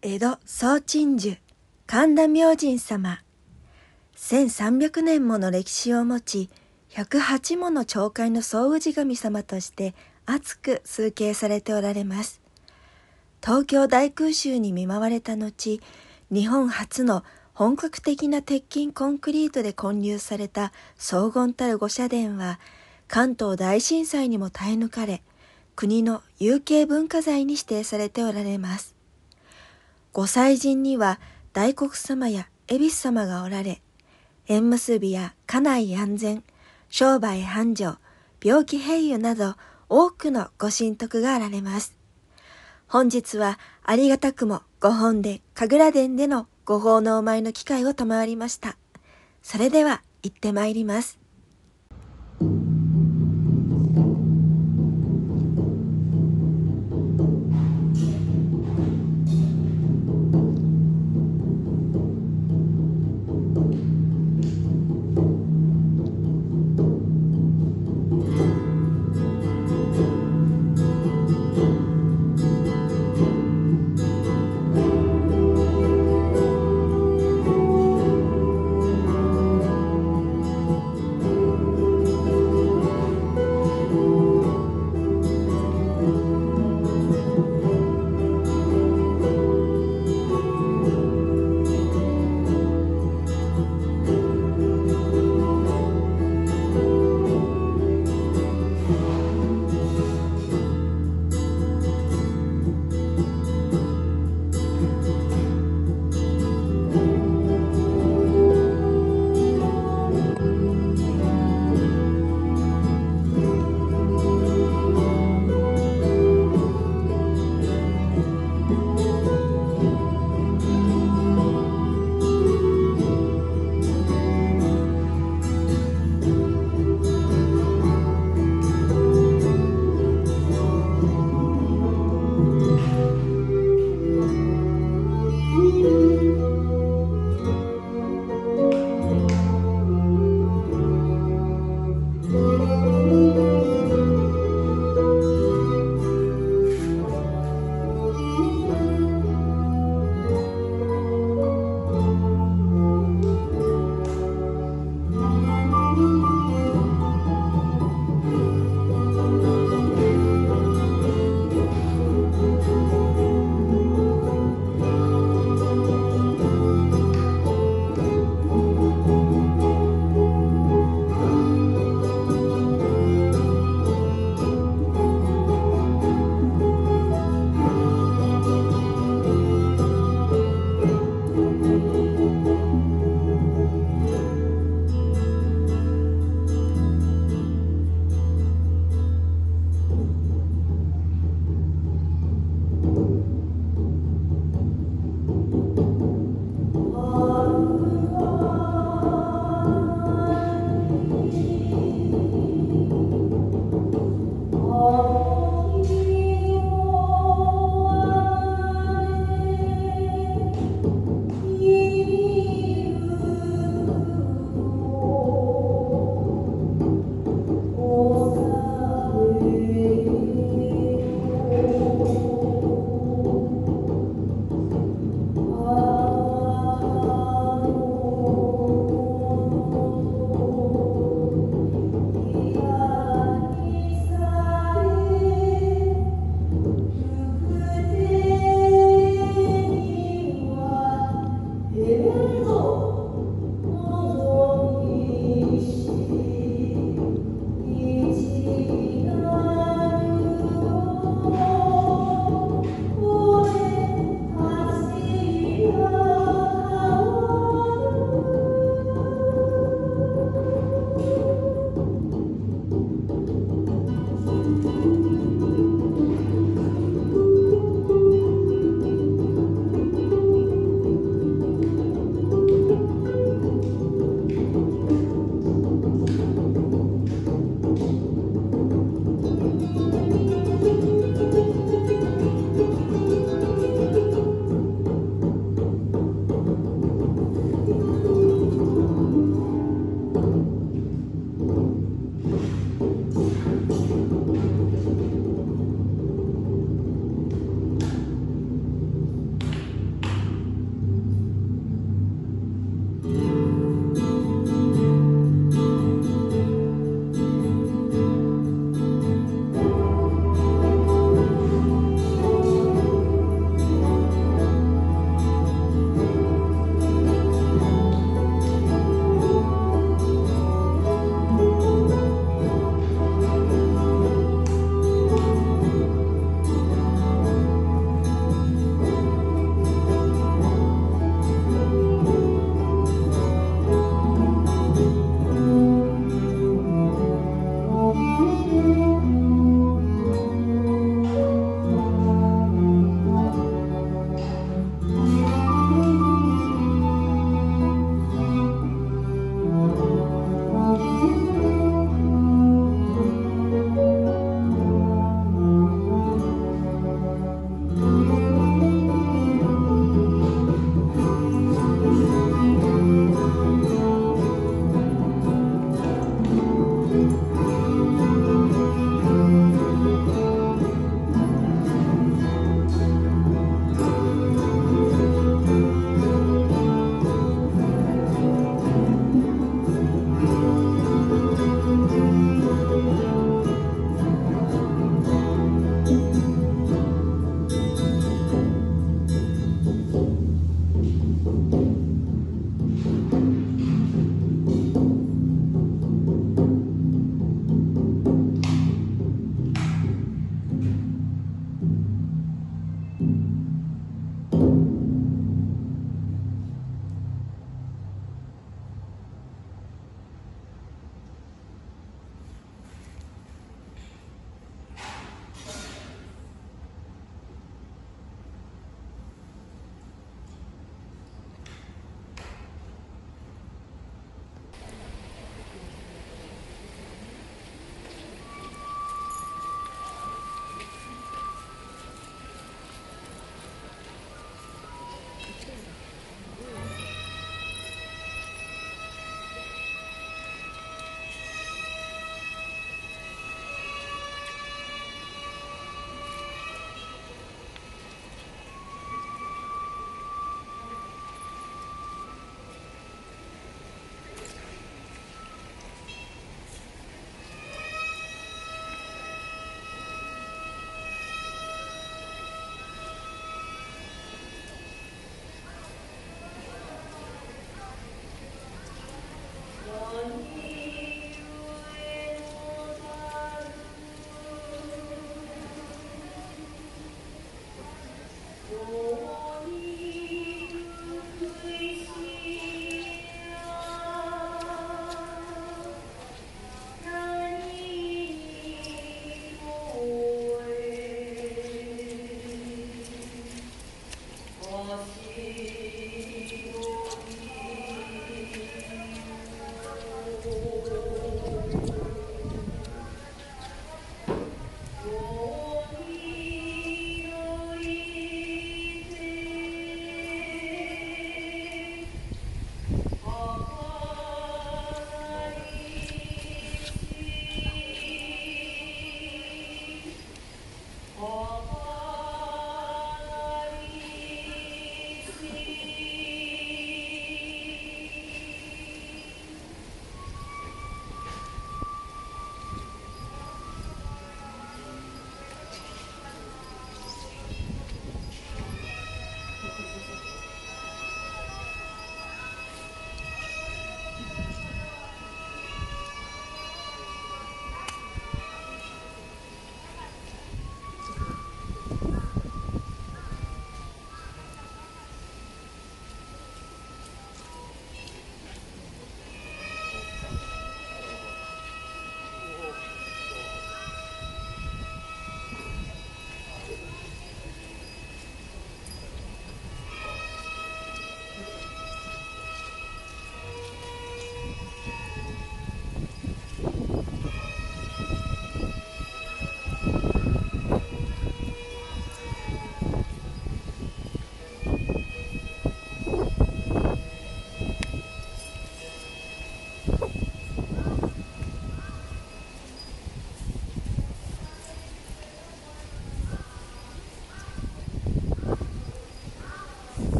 江戸総鎮守神田明神様。1300年もの歴史を持ち108もの町会の総氏神様として厚く崇敬されておられます。東京大空襲に見舞われた後日本初の本格的な鉄筋コンクリートで建立された荘厳たる御社殿は関東大震災にも耐え抜かれ国の有形文化財に指定されておられます。ご祭神には大黒様や恵比寿様がおられ、縁結びや家内安全、商売繁盛、病気平癒など多くのご神徳があられます。本日はありがたくもご本で神楽殿でのご奉納前の機会を賜りました。それでは行ってまいります。